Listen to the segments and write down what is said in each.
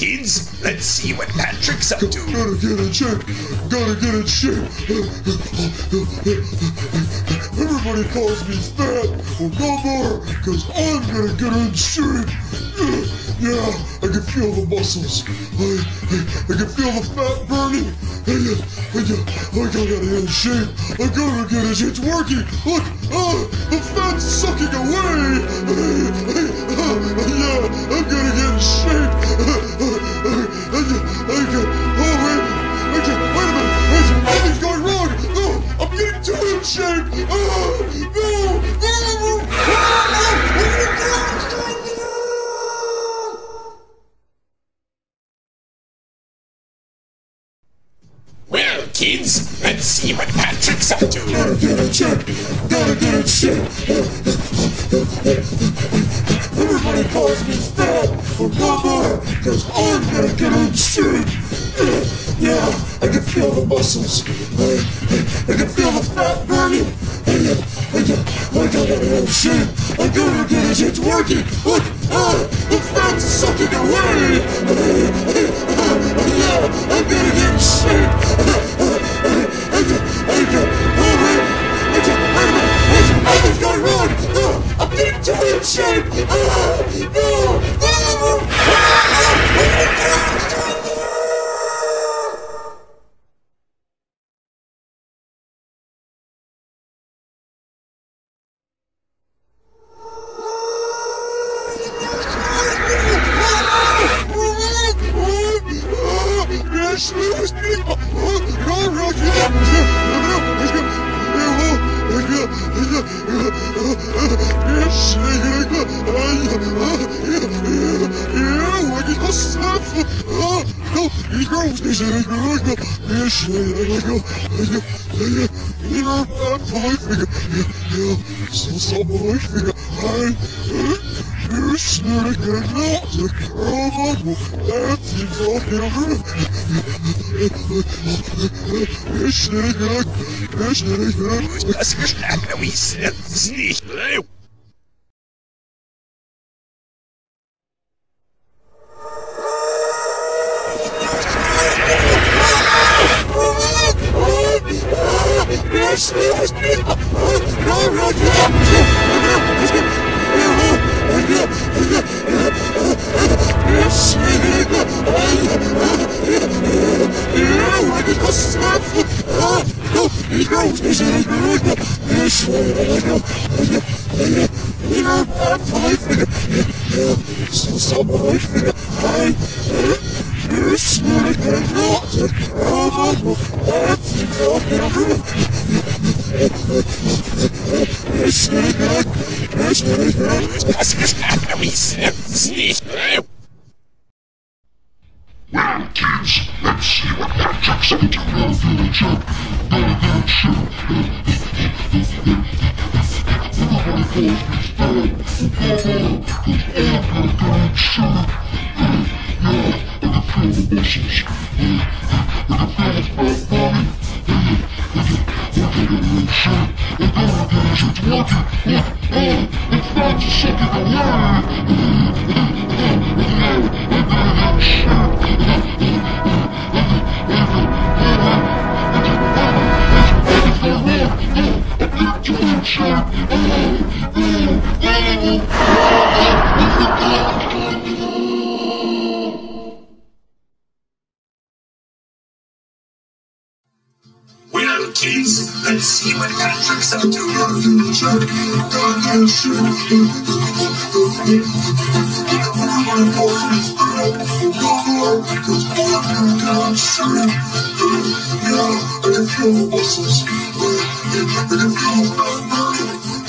kids, let's see what Patrick's up to. Gotta get in shape. Gotta get in shape. Everybody calls me fat. Well, no more, because I'm gonna get in shape. Yeah, I can feel the muscles. I, I, I can feel the fat burning. I, I, I, gotta get in shape. I gotta get in shape. It's working. Look, ah, the fat's sucking away. Fat! But no more! Cause I'm gonna get in shape! Yeah, I can feel the muscles. I, I, I can feel the fat burning. I, I, I, I gotta get in shape. I gotta get shape. It's working. Look, ah, the fat's sucking away. Yeah, I'm gonna get in shape. In shape. Ah, Das geschlagen, Luis. Das ist nicht. Das geschlagen, Luis. Das ist nicht. Well, kids, let's see what Patrick's up to. Gotta get oh, kids, let's see what Patrick's up to. Because I'm gonna get in shape. Yeah, I can feel the muscles. I can feel the fat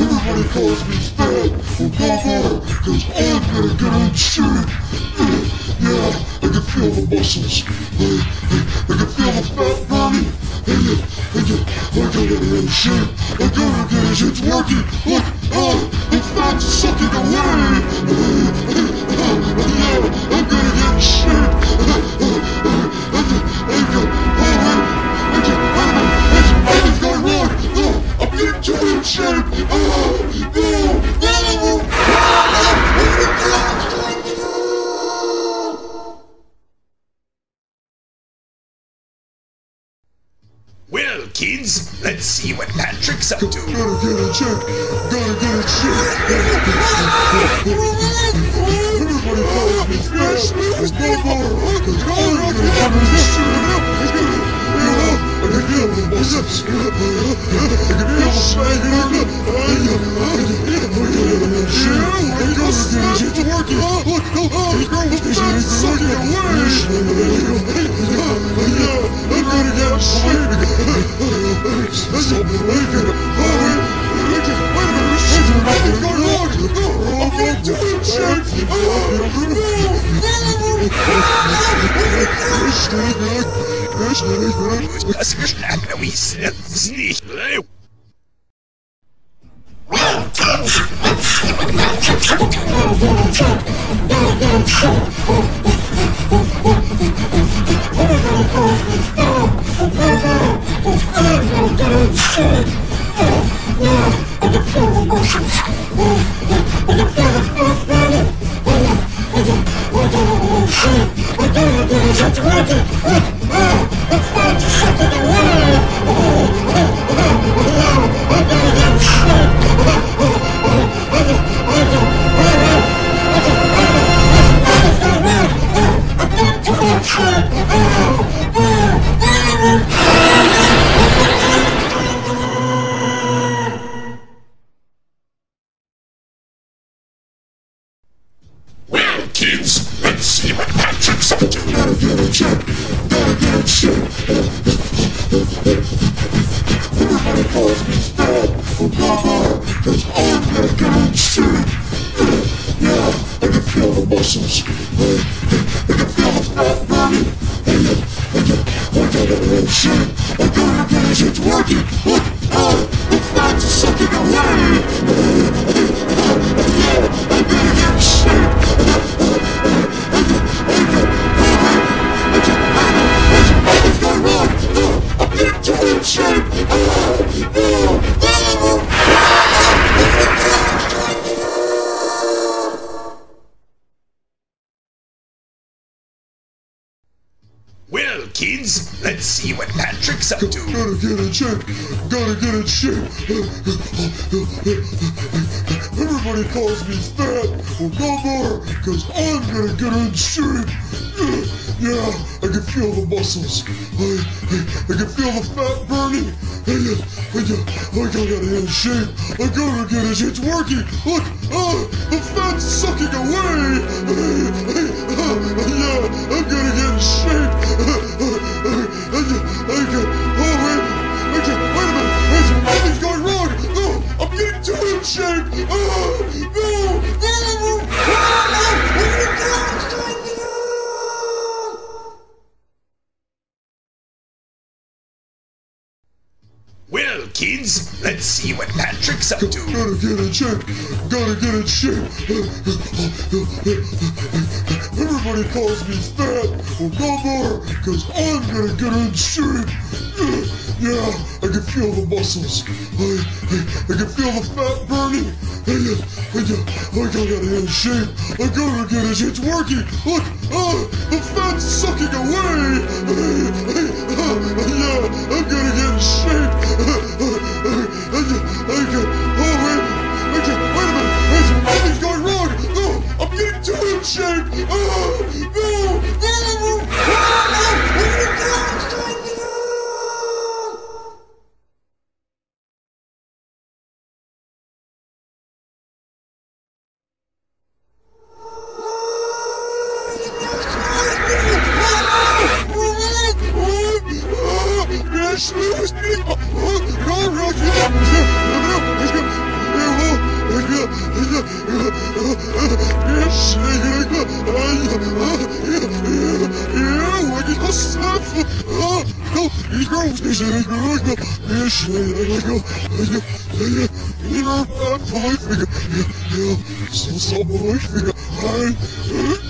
Everybody calls me fat or bummer, cause I'm gonna get in shape. Yeah, I can feel the muscles. I, I, I can feel the fat burning. And yeah, and yeah, I gotta get in shape. I gotta get it, it's working. Look, oh, the fat's sucking away. Yeah, I'm gonna get in shape. Everything's see what Patrick's up to. Gotta get in shape. Gotta get in shape. Everybody calls me in shape. I can Das geschlagene Wiesel ist nicht lew. Shit! Let's see what Patrick's up to. Gotta get in shape. Gotta get in shape. Everybody calls me fat or bummer, cause I'm gonna get in shape. Yeah, I can feel the muscles. I, I, I can feel the fat burning. Yeah, uh, and yeah, I gotta get in shape. I gotta get in shape. It's working. Look, oh, the fat's sucking away. Yeah, I'm gonna get in shape. Oh wait, a minute. Wait, nothing's going wrong. No, I'm getting too in shape. Oh, no, no, Kids, let's see what Patrick's up to. Gotta get in shape. Gotta get in shape. Everybody calls me fat or bummer, cause I'm gonna get in shape. Yeah, I can feel the muscles. I, I, I can feel the fat burning. Yeah, and I gotta get in shape. I gotta get in shape. It's working. Look, oh, the fat's sucking away. I'm gonna get in shape. wait, wait, wait, wait, wait, wait, wait, wait, wait, wait, wait, wait, wait, wait, wait, I'm boy, I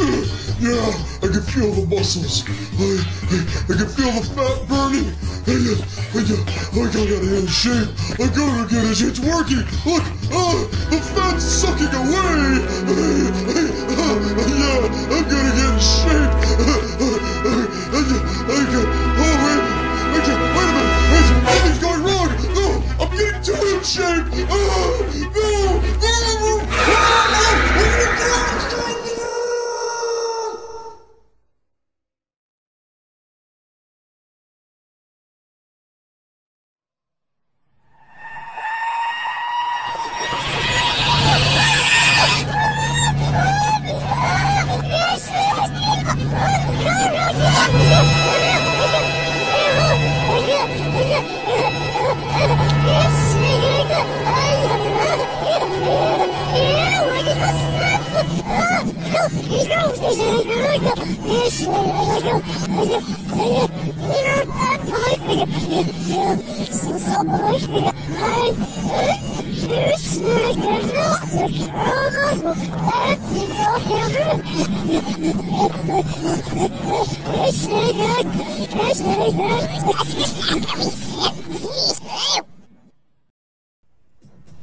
Yeah, I can feel the muscles. I, I, I can feel the fat burning. I, I, I, I gotta get in shape. I gotta get shape. It's working. Look, ah, the fat's sucking away. yeah, I'm gonna get in shape. I can, oh wait, I can, wait a minute. Something's going wrong. No, I'm getting too in shape. Ah, no, no, no,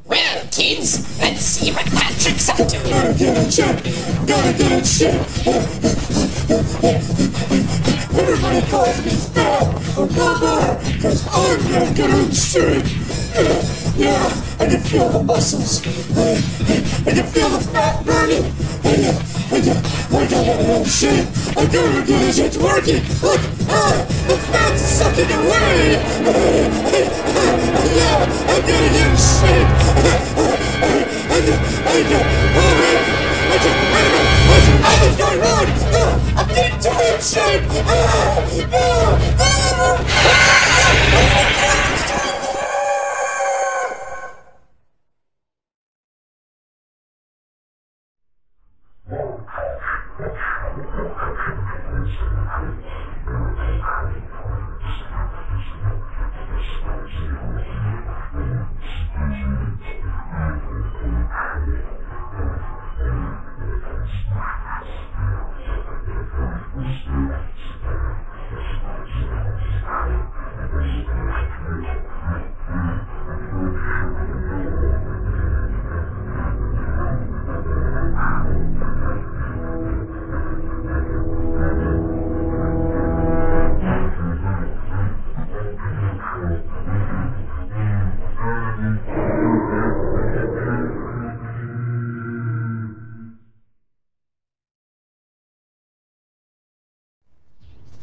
Well, kids, let's see what Patrick's up to. Gotta get shape. Everybody calls me fat or bummer, cause I'm gonna get in shape. Yeah, I can feel the muscles. I, can feel the fat burning. I, gotta get shape. I gotta get shape. It's working. Look, ah, the fat's sucking away. yeah, I'm gonna get getting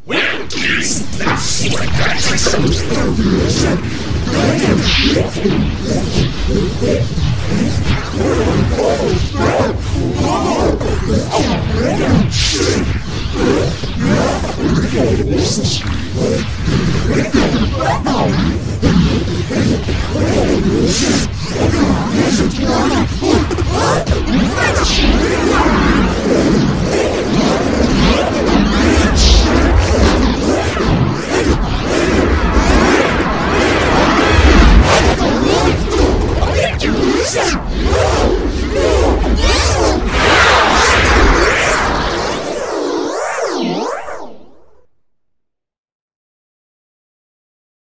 Well, kids, Oh, my God.